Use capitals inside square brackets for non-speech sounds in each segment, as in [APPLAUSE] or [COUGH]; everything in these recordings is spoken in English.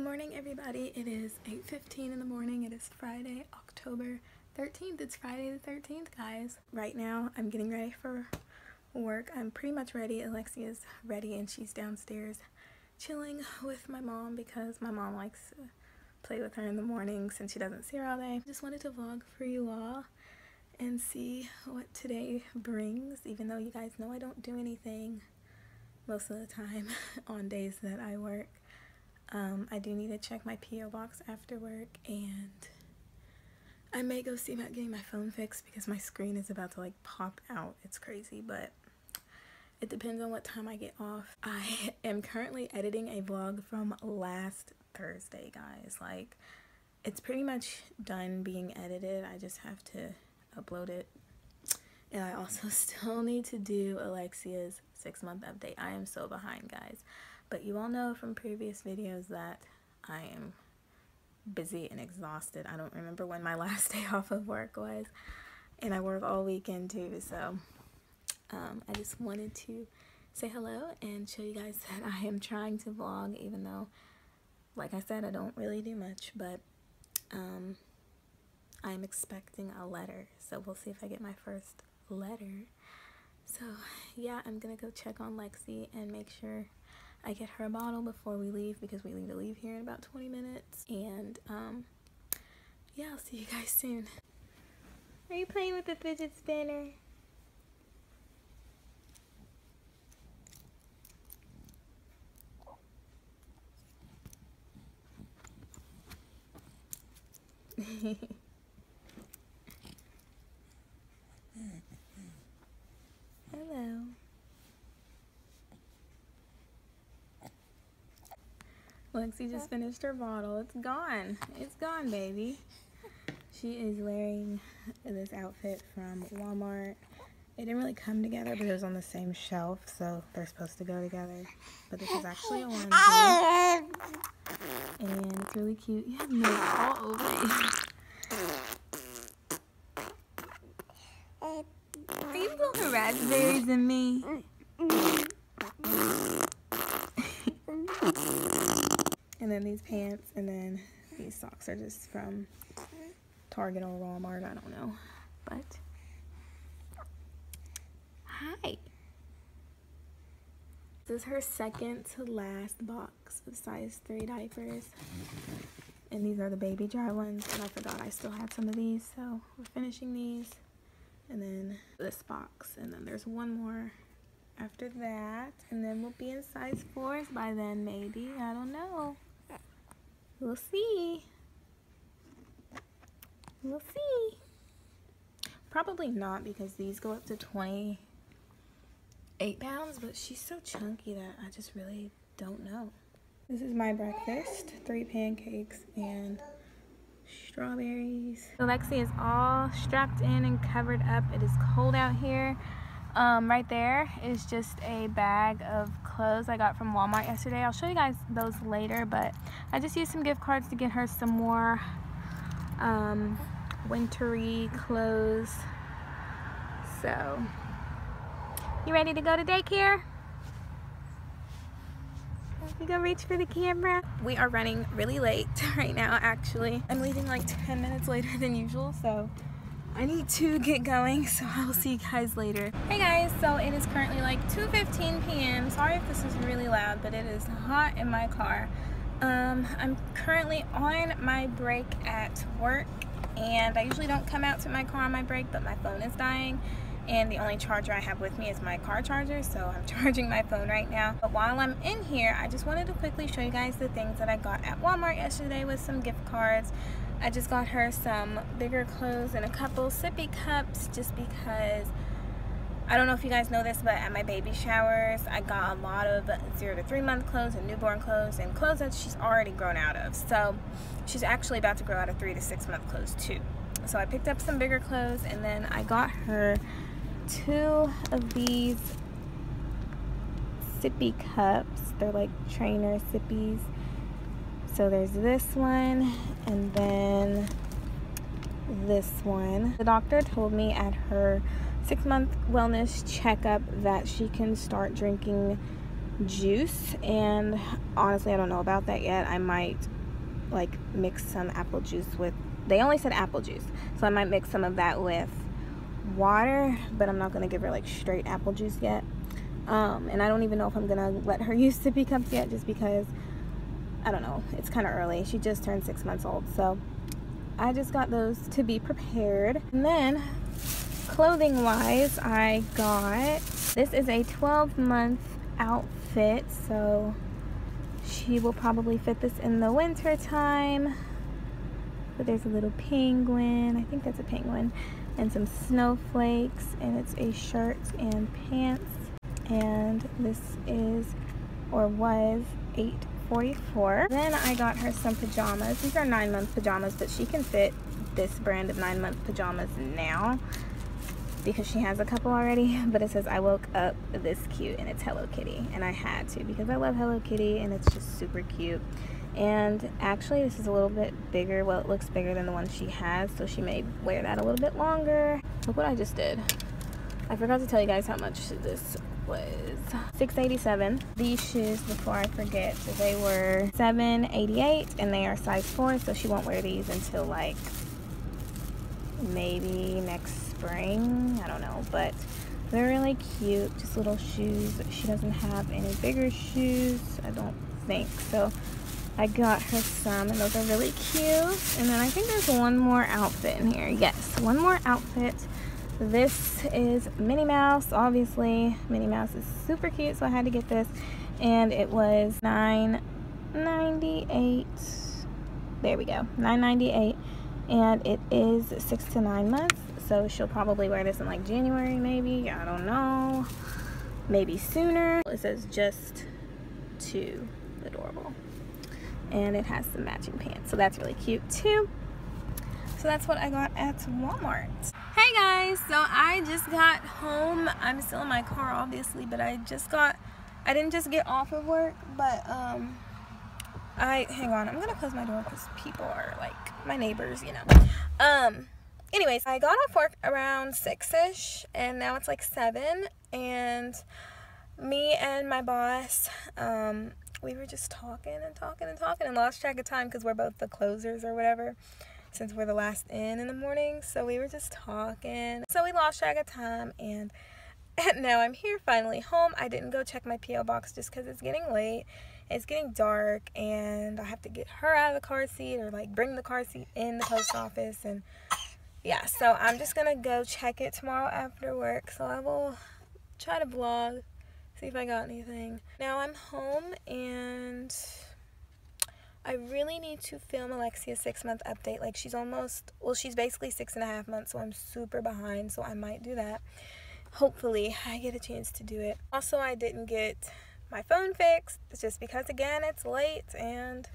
Good morning everybody. It is 8.15 in the morning. It is Friday, October 13th. It's Friday the 13th, guys. Right now, I'm getting ready for work. I'm pretty much ready. Alexia's ready and she's downstairs chilling with my mom because my mom likes to play with her in the morning since she doesn't see her all day. Just wanted to vlog for you all and see what today brings, even though you guys know I don't do anything most of the time [LAUGHS] on days that I work. Um, I do need to check my P.O. box after work and I may go see about getting my phone fixed because my screen is about to like pop out. It's crazy, but it depends on what time I get off. [LAUGHS] I am currently editing a vlog from last Thursday, guys. Like, it's pretty much done being edited. I just have to upload it. And I also [LAUGHS] still need to do Alexia's six month update. I am so behind, guys. But you all know from previous videos that I am busy and exhausted. I don't remember when my [LAUGHS] last day off of work was. And I work all weekend too, so um, I just wanted to say hello and show you guys [LAUGHS] that I am trying to vlog even though, like I said, I don't really do much, but um, I'm expecting a letter. So we'll see if I get my first letter. So yeah, I'm gonna go check on Lexi and make sure I get her a bottle before we leave because we need to leave here in about 20 minutes. And um, yeah, I'll see you guys soon. Are you playing with the fidget spinner? [LAUGHS] Hello. Lexi just finished her bottle. It's gone. It's gone, baby. She is wearing this outfit from Walmart. It didn't really come together, but it was on the same shelf, so they're supposed to go together. But this is actually a [LAUGHS] onesie. And it's really cute. You have milk all over you. Are you putting raspberries in me? [LAUGHS] [LAUGHS] and then these pants, and then these socks are just from Target or Walmart. I don't know, but hi. This is her second to last box of size 3 diapers. And these are the baby dry ones. And I forgot I still had some of these. So we're finishing these. And then this box. And then there's one more after that. And then we'll be in size 4s by then maybe. I don't know. We'll see. We'll see. Probably not because these go up to 28 pounds, but she's so chunky that I just really don't know. This is my breakfast. Three pancakes and strawberries. Alexi is all strapped in and covered up. It is cold out here. Um, right there is just a bag of clothes I got from Walmart yesterday. I'll show you guys those later, but I just used some gift cards to get her some more um, wintry clothes. So, you ready to go to daycare? You go reach for the camera? We are running really late [LAUGHS] right now, actually. I'm leaving like 10 minutes later than usual, so I need to get going, so I'll see you guys later. Hey guys, so it is currently like 2.15 p.m. Sorry if this is really loud, but it is hot in my car. Um, I'm currently on my break at work, and I usually don't come out to my car on my break, but my phone is dying, and the only charger I have with me is my car charger, so I'm [LAUGHS] charging my phone right now. But while I'm in here, I just wanted to quickly show you guys the things that I got at Walmart yesterday with some gift cards. I just got her some bigger clothes and a couple sippy cups just because I don't know if you guys know this, but at my baby showers, I got a lot of zero to three month clothes and newborn clothes and clothes that she's already grown out of. So she's actually about to grow out of three to six month clothes too. So I picked up some bigger clothes and then I got her two of these sippy cups. They're like trainer sippies. So there's this one and then this one. The doctor told me at her six month wellness checkup that she can start drinking juice and honestly, I don't know about that yet. I might like mix some apple juice with, they only said apple juice. So I might mix some of that with water, but I'm not going to give her like straight apple juice yet. Um, and I don't even know if I'm going to let her [LAUGHS] use sippy cups yet just because, I don't know, it's kind of early. She just turned six months old. So I just got those to be prepared. And then clothing wise, I got, this is a 12 month outfit. So she will probably fit this in the winter time. But there's a little penguin. I think that's a penguin. And some snowflakes. And it's a shirt and pants. And this is, or was, 844. Then I got her some pajamas. These are nine month pajamas, but she can fit this brand of nine month pajamas now because she has a couple already. But it says I woke up this cute and it's Hello Kitty. And I had to because I love Hello Kitty and it's just super cute. And actually this is a little bit bigger. Well it looks bigger than the one she has so she may wear that a little bit longer. Look what I just did. I forgot to tell you guys how much this was 687 these shoes before I forget they were 788 and they are size 4 so she won't wear these until like maybe next spring. I don't know, but they're really cute. Just little shoes. She doesn't have any bigger shoes. I don't think. So I got her some and those are really cute. And then I think there's one more outfit in here. Yes, one more outfit. This is Minnie Mouse. Obviously, Minnie Mouse is super cute, so I had to get this. And it was $9.98. There we go. $9.98. And it is six to nine months so she'll probably wear this in like January maybe I don't know maybe sooner it says just two adorable and it has some matching pants so that's really cute too so that's what I got at Walmart guys. So I just got home. I'm still in my car obviously but I just got I didn't just get off of work but um I hang on. I'm gonna close my door because people are like my neighbors you know. Um anyways, I got off work around 6-ish, and now it's like 7, and me and my boss, um, we were just talking and talking and talking and lost track of time because we're both the closers or whatever since we're the last in in the morning so we were just talking so we lost track of time and, [LAUGHS] and now I'm here finally home I didn't go check my PO box just because it's getting late it's getting dark and I have to get her out of the car seat or like bring the car seat in the post office and yeah, so I'm just going to go check it tomorrow after work. So I will try to vlog, see if I got anything. Now I'm home and I really need to film Alexia's six month update. Like she's almost, well, she's basically six and a half months, so I'm super behind. So I might do that. Hopefully I get a chance to do it. Also, I didn't get my phone fixed. It's just because, again, it's late and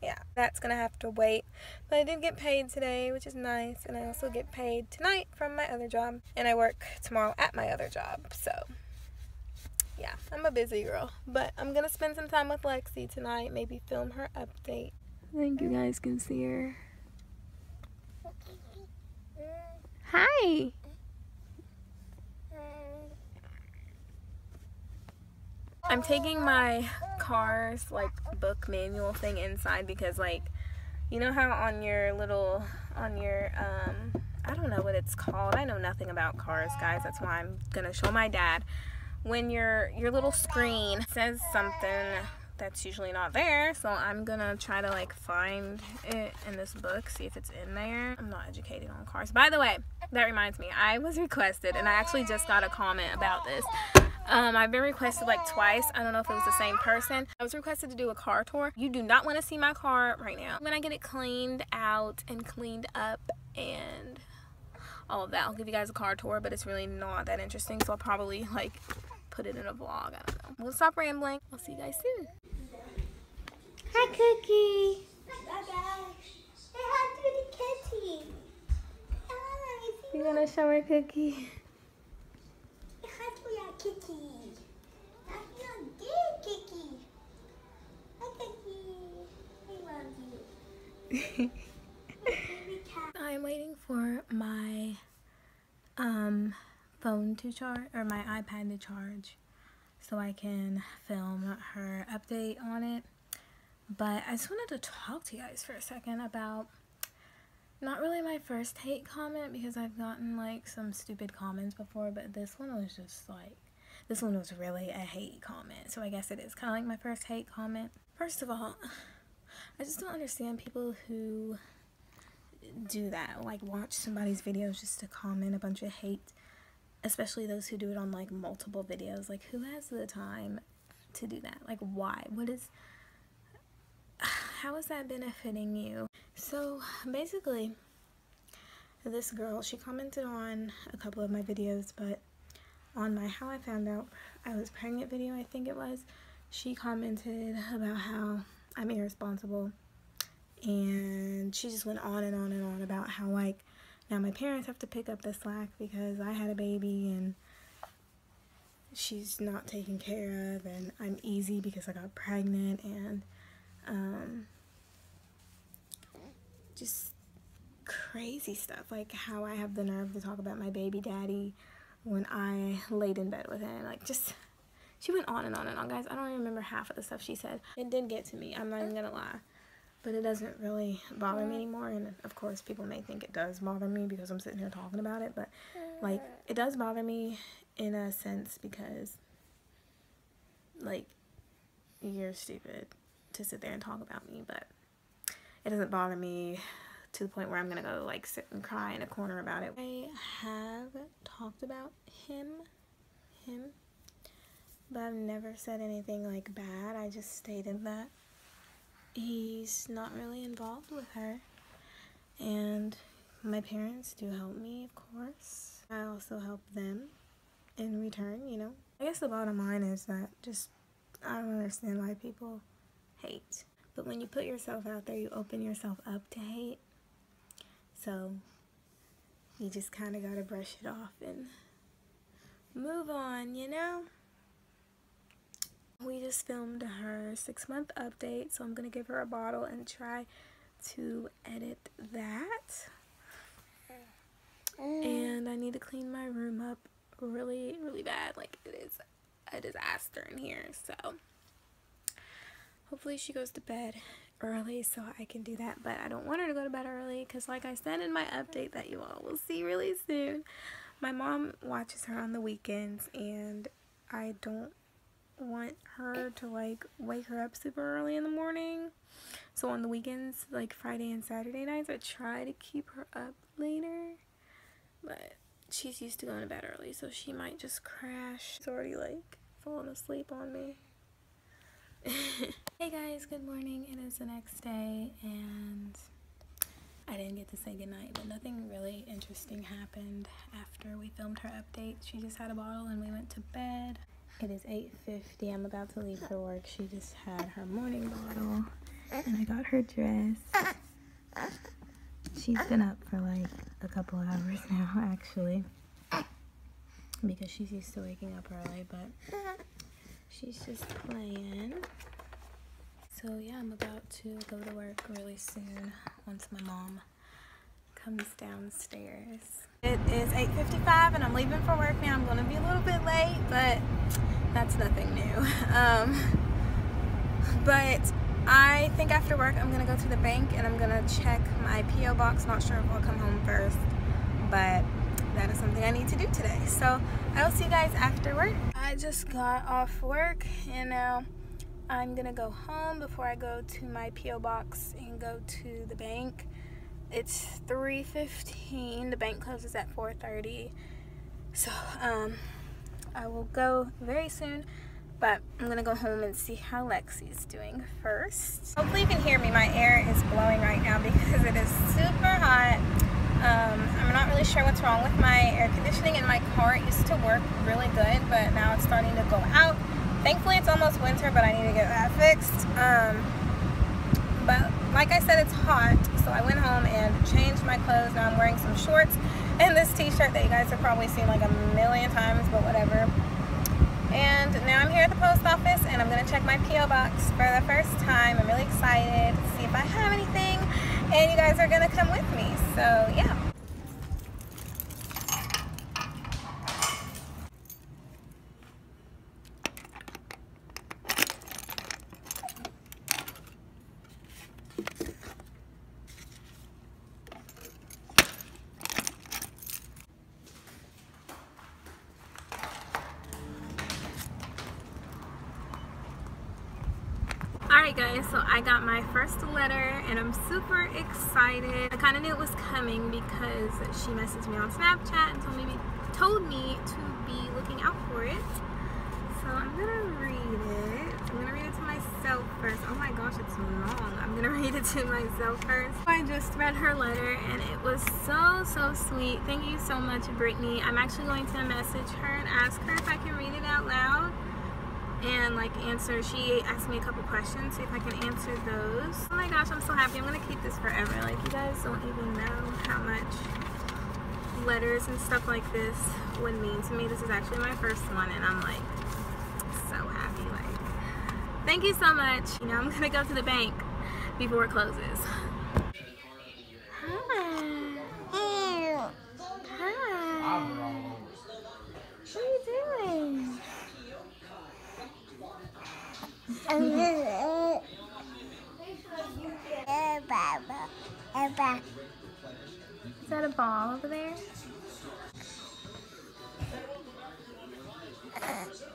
yeah, that's gonna have to wait. But I did get paid today, which is nice, and I also get paid tonight from my other job, and I work tomorrow at my other job. So, yeah, I'm a busy girl, but I'm gonna spend some time with Lexi tonight, maybe film her update. I think you guys can see her. Hi. I'm taking my car's like book manual thing inside because like you know how on your little on your um I don't know what it's called. I know nothing about cars, guys. That's why I'm going to show my dad. When your your little screen says something that's usually not there, so I'm to try to like find it in this book, see if it's in there. I'm not educated on cars. By the way, that reminds me. I was requested and I actually just got a comment about this. Um, I've been requested like twice. I don't know if it was the same person. I was requested to do a car tour. You do not want to see my car right now. When I get it cleaned out and cleaned up and all of that, I'll give you guys a car tour, but it's really not that interesting. So I'll probably like put it in a vlog. I don't know. We'll stop rambling. I'll see you guys soon. Hi, Cookie. Hi, guys. Say hi to the kitty. Hi. You gonna show her Cookie? Kiki. That's your dear Kiki. Hi, Kiki. I love you. I'm waiting for my um phone to charge or my iPad to charge. so I can film her update on it. But I just wanted to talk to you guys for a second about not really my first hate comment because I've gotten like some stupid comments before, but this one was just like, this one was really a hate comment. So I guess it is kind of like my first hate comment. First of all, I just don't understand people who do that, like watch somebody's videos just to comment a bunch of hate, especially those who do it on like multiple videos. Like, who has the time to do that? Like, why? What is how is that benefiting you? So basically, this girl, she commented on a couple of my videos, but on my how I found out I was pregnant video, I think it was, she commented about how I'm irresponsible. And she just went on and on and on about how like now my parents have to pick up the slack because I had a baby and she's not taken care of and I'm easy because I got pregnant and um, just crazy stuff like how I have the nerve to talk about my baby daddy when I laid in bed with him like just she went on and on and on guys. I don't even remember half of the stuff she said. It did get to me I'm not even gonna lie but it doesn't really bother me anymore and of course people may think it does bother me because I'm sitting here talking about it but like it does bother me in a sense because like you're stupid to sit there and talk about me but it doesn't bother me to the point where I'm gonna go like sit and cry in a corner about it. I have talked about him, him, but I've never said anything like bad. I just stated that he's not really involved with her. And my parents do help me, of course. I also help them in return, you know. I guess the bottom line is that just, I don't understand why people hate. But when you put yourself out there, you open yourself up to hate. So you just kind of got to brush it off and move on, you know? We just filmed her six month update, so I'm going to give her a bottle and try to edit that. And I need to clean my room up really, really bad. Like, it is a disaster in here, so hopefully she goes to bed early so I can do that. But I don't want her to go to bed early because like I said in my update that you all will see really soon, my mom watches her on the weekends and I don't want her to like wake her up super early in the morning. So on the weekends, like Friday and Saturday nights, I try to keep her up later. But she's used to going to bed early, so she might just crash. She's already like falling asleep on me. [LAUGHS] hey guys, good morning. It is the next day and I didn't get to say goodnight, but nothing really interesting happened after we filmed her update. She just had a bottle and we went to bed. It is 8.50. I'm about to leave for work. She just had her morning bottle and I got her dress. She's been up for like a couple hours now, actually, because she's used to waking up early, but she's just playing. So yeah, I'm about to go to work really soon once my mom comes downstairs. It is 8.55 and I'm leaving for work now. I'm going to be a little bit late, but that's nothing new. Um, but I think after work I'm to go to the bank and I'm to check my P.O. box. Not sure if I'll come home first, but that is something I need to do today. So I will see you guys after work. I just got off work and now I'm gonna go home before I go to my P.O. box and go to the bank. It's 3.15, the bank closes at 4.30. So um, I will go very soon, but I'm gonna go home and see how Lexi's doing first. Hopefully you can hear me, my air is blowing right now because it is super hot. Um, I'm not really sure what's wrong with my air conditioning in my car. It used to work really good, but now it's starting to go out. Thankfully, it's almost winter, but I need to get that fixed. Um, but like I said, it's hot, so I went home and changed my clothes. Now I'm wearing some shorts and this t-shirt that you guys have probably seen like a million times, but whatever. And now I'm here at the post office and I'm to check my P.O. box for the first time. I'm really excited to see if I have anything and you guys are to come with me. So yeah. Alright guys, so I got my first letter and I'm super excited. I kind of knew it was coming because she messaged me on Snapchat and told me, told me to be looking out for it. So I'm gonna read it. I'm gonna read it to myself first. Oh my gosh, it's long. I'm gonna [LAUGHS] read it to myself first. I just read her letter and it was so, so sweet. Thank you so much, Brittany. I'm actually going to message her and ask her if I can read it out loud and like answer she asked me a couple questions see if I can answer those. Oh my gosh I'm so happy. I'm gonna keep this forever. Like you guys don't even know how much letters and stuff like this would mean to me. This is actually my first one and I'm like so happy. Like thank you so much. You know I'm gonna go to the bank before it closes Hi. Hi. What are you doing? Mm-hmm. Is that a ball over there?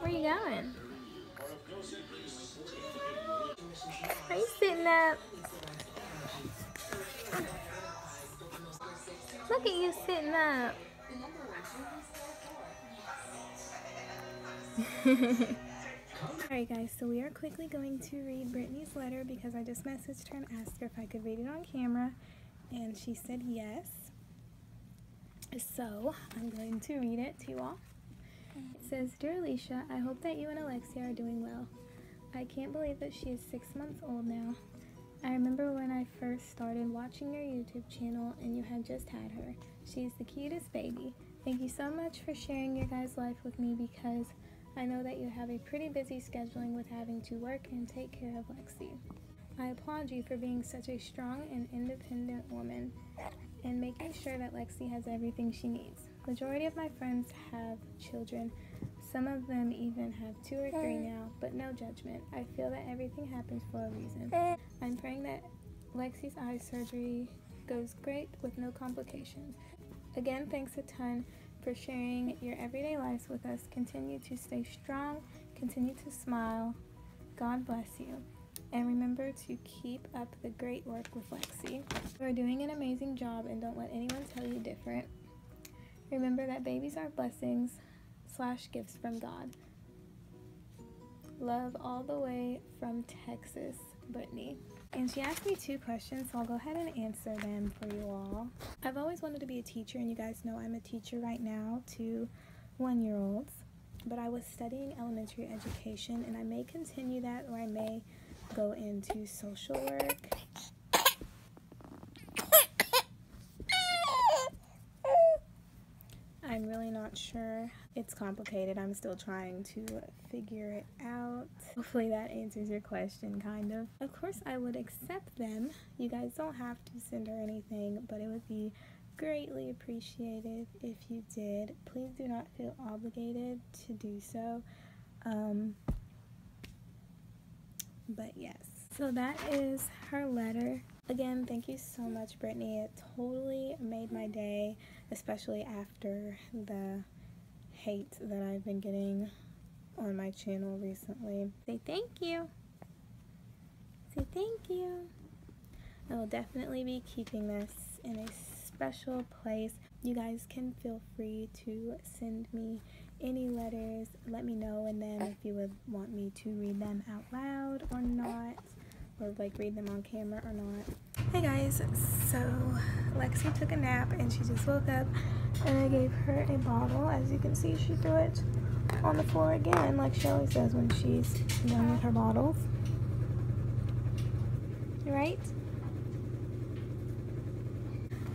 Where are you going? Are you sitting up? Look at you sitting up. [LAUGHS] Alright guys, so we are quickly going to read Brittany's letter because I just messaged her and asked her if I could read it on camera and she said yes. So I'm going to read it to you all. It says, Dear Alicia, I hope that you and Alexia are doing well. I can't believe that she is six months old now. I remember when I first started watching your YouTube channel and you had just had her. She's the cutest baby. Thank you so much for sharing your guys' life with me because I know that you have a pretty busy scheduling with having to work and take care of Lexi. I applaud you for being such a strong and independent woman and making sure that Lexi has everything she needs. Majority of my friends have children. Some of them even have two or three uh. now, but no judgment. I feel that everything happens for a reason. Uh. I'm praying that Lexi's eye surgery goes great with no complications. Again, thanks a ton for sharing your everyday lives with us. Continue to stay strong, continue to smile. God bless you. And remember to keep up the great work with Lexi. You are doing an amazing job and don't let anyone tell you different. Remember that babies are blessings slash gifts from God. Love all the way from Texas, Brittany. And she asked me two questions, so I'll go ahead and answer them for you all. I've always wanted to be a teacher, and you guys know I'm a teacher right now to one-year-olds. But I was studying elementary education, and I may continue that, or I may go into social work. I'm really sure. It's complicated. I'm still trying to figure it out. Hopefully that answers your question, kind of. Of course, I would accept them. You guys don't have to send her anything, but it would be greatly appreciated if you did. Please do not feel obligated to do so. Um, but yes. So that is her letter. Again, thank you so much, Brittany. It totally made my day, especially after the hate that I've been getting on my channel recently. Say thank you. Say thank you. I will definitely be keeping this in a special place. You guys can feel free to send me any letters. Let me know and then if you would want me to read them out loud or not or like read them on camera or not. Hey guys, so Lexi took a nap and she just woke up and I gave her a bottle. As you can see, she threw it on the floor again like she always does when she's done with her bottles. Right?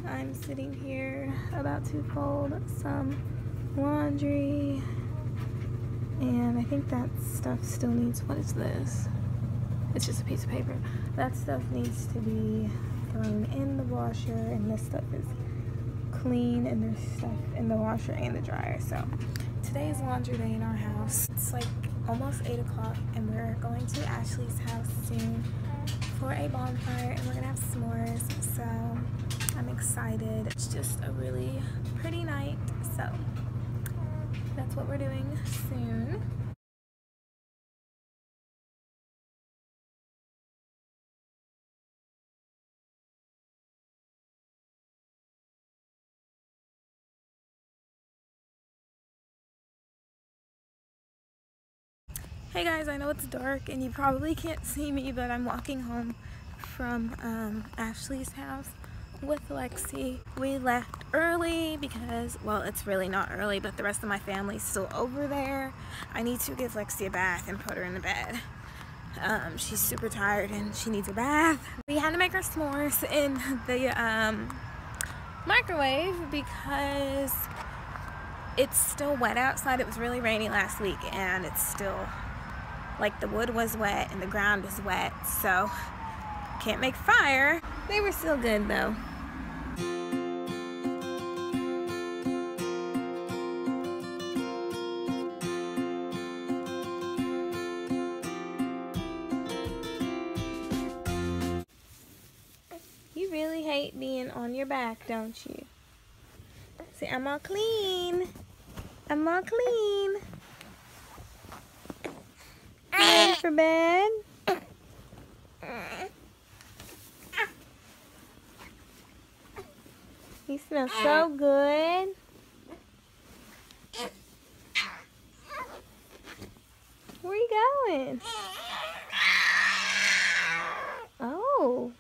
I'm sitting here about to fold some laundry and I think that stuff still needs, what is this? It's just a piece of paper. That stuff needs to be thrown in the washer and this stuff is clean and there's stuff in the washer and the dryer. So today is laundry day in our house. It's like almost 8 o'clock and we're going to Ashley's house soon for a bonfire and we're gonna have s'mores. So I'm excited. It's just a really pretty night. So that's what we're doing soon. Hey guys, I know it's dark and you probably can't see me, but I'm walking home from um, Ashley's house with Lexi. We left early because, well, it's really not early, but the rest of my family's still over there. I need to give Lexi a bath and put her in the bed. Um, she's super tired and she needs a bath. We had to make our s'mores in the um, microwave because it's still wet outside. It was really rainy last week and it's still like the wood was wet and the ground is wet so can't make fire. They were still good though. You really hate being on your back don't you? See I'm all clean. I'm all clean Ready for bed? You smell so good. Where are you going? Oh.